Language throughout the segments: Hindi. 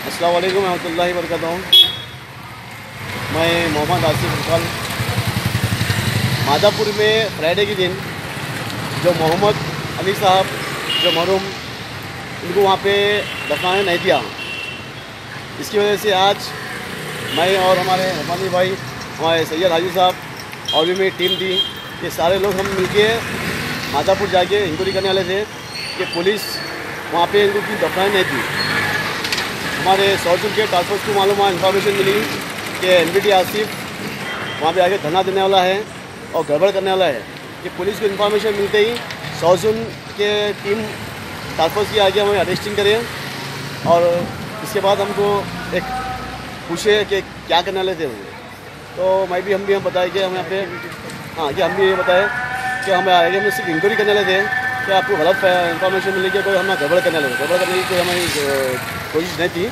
अस्सलाम वालेकुम, रहमतुल्लाहि वरकत मैं मोहम्मद आसिफ इकबाल मादापुर में फ्राइडे के दिन जो मोहम्मद अली साहब, जो मरूम उनको वहाँ पे दफनाने नहीं दिया। इसकी वजह से आज मैं और हमारे हमानी भाई, हमारे सैयद हाजी साहब और भी मेरी टीम थी, ये सारे लोग हम मिलके मादापुर जाके इंक्वायरी करने वाले थे कि पुलिस वहाँ पे इनको की दफनाएँ नहीं थी। हमारे सौजन के टास्क को मालूम इन्फॉर्मेशन मिली कि एन बी आसिफ वहाँ पे आके धरना देने वाला है और गड़बड़ करने वाला है। कि पुलिस को इन्फॉर्मेशन मिलते ही सौजन के टीम टास्क की आगे हमें अरेस्टिंग करें और इसके बाद हमको एक पूछे कि क्या करने वाले थे वो। तो मैं भी, हम भी, हम बताए कि हम यहाँ पे हाँ कि हम भी ये बताए कि हम आगे हम सिर्फ़ इंक्वायरी करने वाले थे कि आपको गलत इन्फॉर्मेशन मिली कि कोई हम गड़बड़ करने थे। गड़बड़ करने की कोई हमारी कोशिश नहीं थी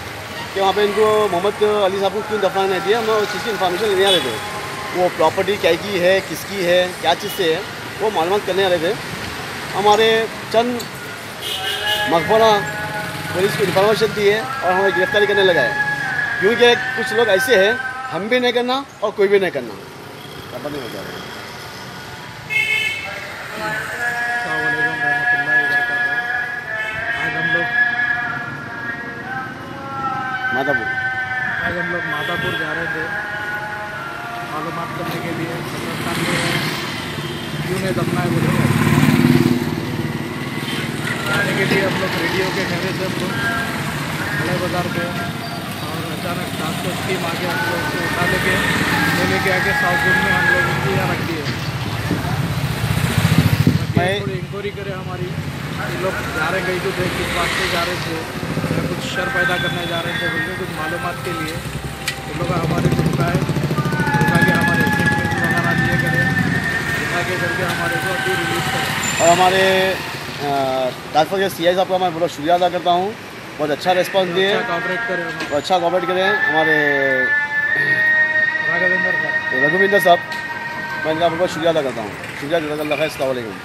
कि वहाँ पे इनको मोहम्मद अली साहब को क्यों दफनाना नहीं दिया? हम उस चीज़ की इन्फॉर्मेशन लेने आ रहे थे। वो प्रॉपर्टी क्या की है, किसकी है, क्या चीज़ से है, वो मालूम करने आ रहे थे। हमारे चंद मकबरा पुलिस को इन्फॉर्मेशन दी है और हमें गिरफ्तारी करने लगा है क्योंकि कुछ लोग ऐसे हैं, हम भी नहीं करना और कोई भी नहीं करना। मातापुर आज हम लोग मातापुर जा रहे थे। मालूम करने के लिए। में क्यों ने दफना है बोले? जाने के लिए हम लोग रेडियो के कहने से हम लोग बड़े बाज़ार पे और अचानक ट्रांसपोर्ट टीम आके हम लोग को उठा लेके ले लेके आके साउथ जोन में हम लोग उनको यहाँ रख दिए। इंक्वायरी करे हमारी। ये लोग जा रहे गई तो थे किस बात से जा रहे थे। या कुछ शर पैदा करने जा रहे थे बोलते कुछ मालूम के लिए। ये लोग हमारे को रुकाए रुका के हमारे स्टेटमेंट वगैरह लिए करे। रुका के करके हमारे को अभी रिलीज़ करें। और हमारे ट्रांसफ़र के सी आई साहब का मैं बहुत शुक्रिया अदा करता हूँ। बहुत अच्छा रिस्पॉन्स दिए। अच्छा कॉपरेट करें और अच्छा हमारे राघवेंद्र साहब। मैं इनका बहुत शुक्रिया अदा करता हूँ। शुक्रिया जजाकल्लाह खैर वालेकुम।